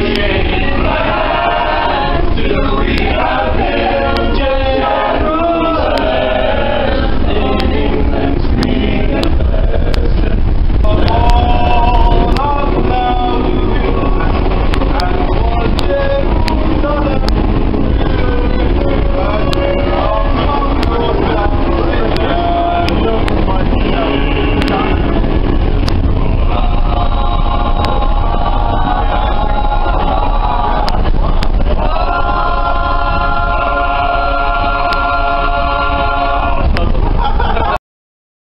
Yeah.